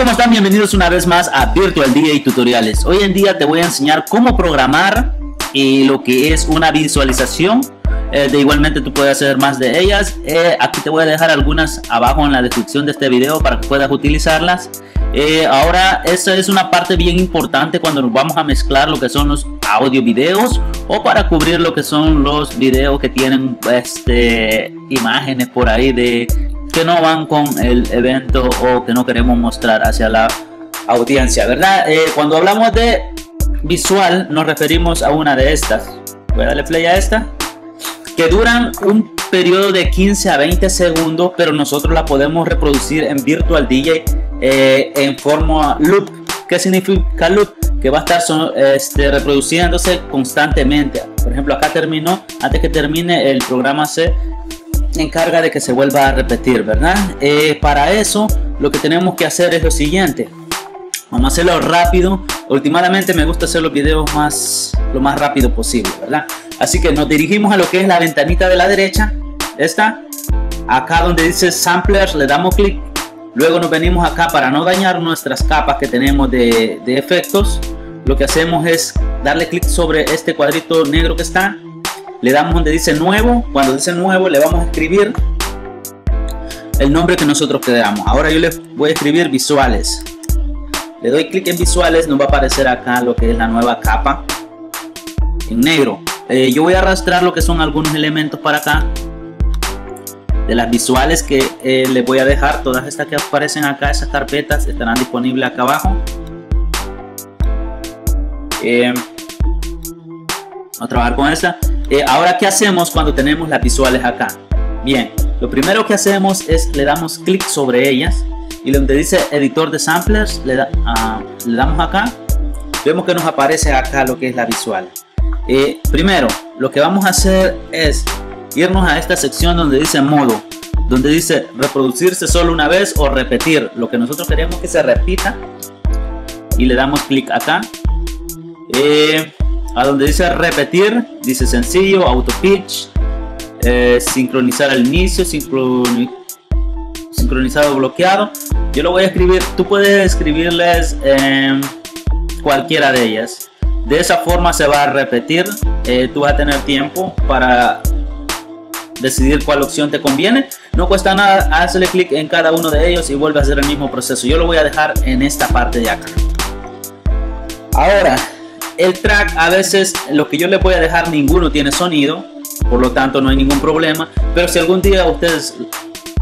¿cómo están? Bienvenidos una vez más a Virtual DJ Tutoriales. Hoy en día te voy a enseñar cómo programar y lo que es una visualización. Eh, de igualmente tú puedes hacer más de ellas. Eh, aquí te voy a dejar algunas abajo en la descripción de este video para que puedas utilizarlas. Eh, ahora, esta es una parte bien importante cuando nos vamos a mezclar lo que son los audio videos o para cubrir lo que son los videos que tienen este, imágenes por ahí de que no van con el evento o que no queremos mostrar hacia la audiencia, ¿verdad? Eh, cuando hablamos de visual nos referimos a una de estas. Voy a darle play a esta. Que duran un periodo de 15 a 20 segundos, pero nosotros la podemos reproducir en Virtual DJ eh, en forma loop. ¿Qué significa loop? Que va a estar este, reproduciéndose constantemente. Por ejemplo, acá terminó, antes que termine el programa se encarga de que se vuelva a repetir, ¿verdad? Eh, para eso lo que tenemos que hacer es lo siguiente. Vamos a hacerlo rápido. Últimamente me gusta hacer los videos más, lo más rápido posible, ¿verdad? Así que nos dirigimos a lo que es la ventanita de la derecha. Esta. Acá donde dice Samplers le damos clic. Luego nos venimos acá para no dañar nuestras capas que tenemos de, de efectos. Lo que hacemos es darle clic sobre este cuadrito negro que está le damos donde dice nuevo, cuando dice nuevo le vamos a escribir el nombre que nosotros queramos. Ahora yo le voy a escribir visuales. Le doy clic en visuales, nos va a aparecer acá lo que es la nueva capa en negro. Eh, yo voy a arrastrar lo que son algunos elementos para acá de las visuales que eh, les voy a dejar. Todas estas que aparecen acá, esas carpetas estarán disponibles acá abajo. Eh, a trabajar con esta. Eh, ahora, ¿qué hacemos cuando tenemos las visuales acá? Bien, lo primero que hacemos es le damos clic sobre ellas y donde dice editor de samplers le, ah, le damos acá. Vemos que nos aparece acá lo que es la visual. Eh, primero, lo que vamos a hacer es irnos a esta sección donde dice modo, donde dice reproducirse solo una vez o repetir. Lo que nosotros queremos que se repita y le damos clic acá. Eh, a donde dice repetir, dice sencillo, auto pitch, eh, sincronizar al inicio, sincronizado bloqueado. Yo lo voy a escribir, tú puedes escribirles en cualquiera de ellas. De esa forma se va a repetir, eh, tú vas a tener tiempo para decidir cuál opción te conviene. No cuesta nada, hazle clic en cada uno de ellos y vuelve a hacer el mismo proceso. Yo lo voy a dejar en esta parte de acá. Ahora, el track a veces lo que yo le voy a dejar ninguno tiene sonido, por lo tanto no hay ningún problema. Pero si algún día ustedes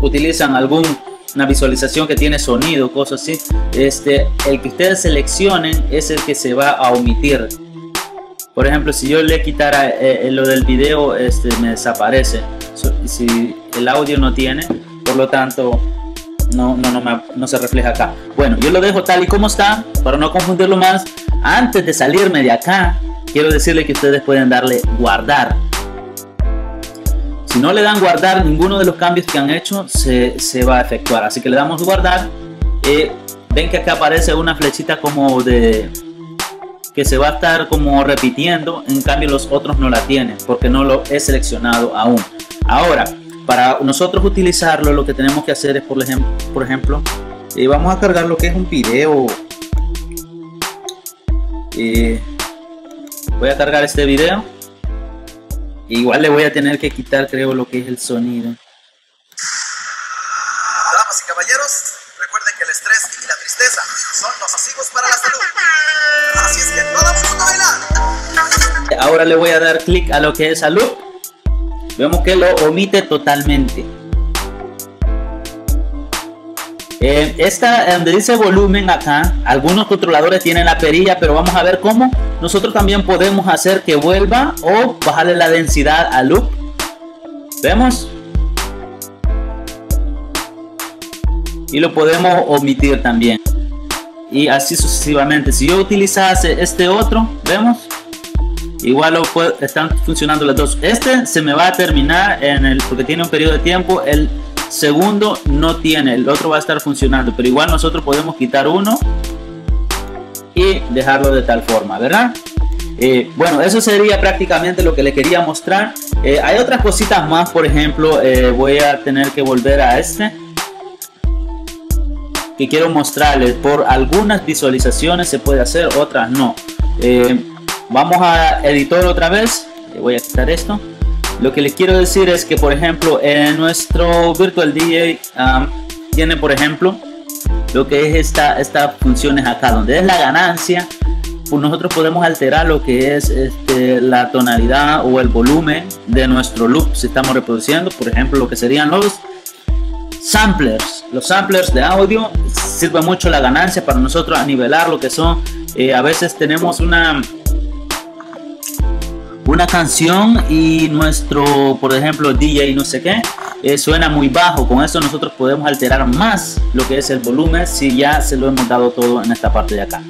utilizan alguna visualización que tiene sonido, cosas así, este, el que ustedes seleccionen es el que se va a omitir. Por ejemplo, si yo le quitara eh, eh, lo del video, este, me desaparece. si el audio no tiene, por lo tanto no, no, no, no se refleja acá. Bueno, yo lo dejo tal y como está para no confundirlo más. Antes de salirme de acá, quiero decirle que ustedes pueden darle guardar. Si no le dan guardar, ninguno de los cambios que han hecho se, va a efectuar. Así que le damos guardar. Eh, ven que acá aparece una flechita como de que se va a estar como repitiendo. En cambio los otros no la tienen porque no lo he seleccionado aún. Ahora, para nosotros utilizarlo, lo que tenemos que hacer es, por ejemplo, por ejemplo eh, vamos a cargar lo que es un video voy a cargar este video. Igual le voy a tener que quitar, creo, lo que es el sonido. Damas y caballeros, recuerden que el estrés y la tristeza son nocivos para la salud. Así es que todo mundo bailar. Ahora le voy a dar clic a lo que es salud. Vemos que lo omite totalmente. Eh, esta donde dice volumen acá, algunos controladores tienen la perilla, pero vamos a ver cómo nosotros también podemos hacer que vuelva o bajarle la densidad al loop. ¿Vemos? Y lo podemos omitir también. Y así sucesivamente. Si yo utilizase este otro, ¿vemos? Igual lo están funcionando los dos. Este se me va a terminar en el porque tiene un periodo de tiempo. El segundo no tiene, el otro va a estar funcionando, pero igual nosotros podemos quitar uno y dejarlo de tal forma, ¿verdad? Eh, bueno, eso sería prácticamente lo que le quería mostrar. Eh, hay otras cositas más, por ejemplo, eh, voy a tener que volver a este. que quiero mostrarles. Por algunas visualizaciones se puede hacer, otras no. Vamos a editor otra vez. Voy a quitar esto. Lo que les quiero decir es que, por ejemplo, en nuestro Virtual DJ tiene, por ejemplo, lo que es esta, estas funciones acá, donde es la ganancia, pues nosotros podemos alterar lo que es este, la tonalidad o el volumen de nuestro loop si estamos reproduciendo, por ejemplo, lo que serían los samplers. Los samplers de audio sirve mucho la ganancia para nosotros a nivelar lo que son. Eh, a veces tenemos una una canción y nuestro, por ejemplo, DJ no sé qué, eh, suena muy bajo. Con eso nosotros podemos alterar más lo que es el volumen si ya se lo hemos dado todo en esta parte de acá.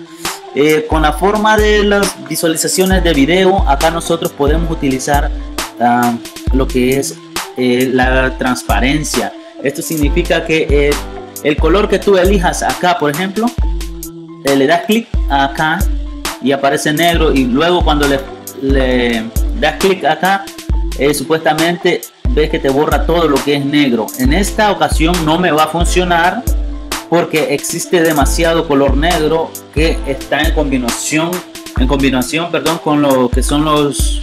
Eh, con la forma de las visualizaciones de video, acá nosotros podemos utilizar ah, lo que es eh, la transparencia. Esto significa que el color que tú elijas acá, por ejemplo, le das clic acá y aparece negro y luego cuando le le das clic acá, eh, supuestamente ves que te borra todo lo que es negro. En esta ocasión no me va a funcionar porque existe demasiado color negro que está en combinación, en combinación, perdón, con lo que son los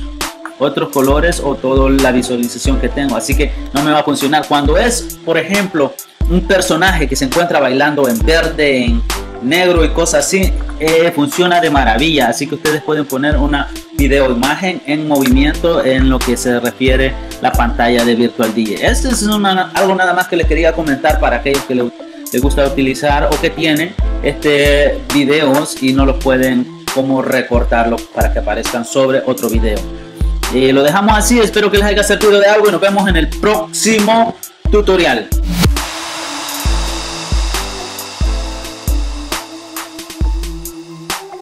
otros colores o toda la visualización que tengo. Así que no me va a funcionar. Cuando es, por ejemplo, un personaje que se encuentra bailando en verde, en negro y cosas así, eh, funciona de maravilla. Así que ustedes pueden poner una video imagen en movimiento en lo que se refiere la pantalla de Virtual DJ. Esto es algo nada más que les quería comentar para aquellos que les, gusta utilizar o que tienen este videos y no los pueden como recortarlo para que aparezcan sobre otro video. Eh, lo dejamos así, espero que les haya servido de algo y nos vemos en el próximo tutorial.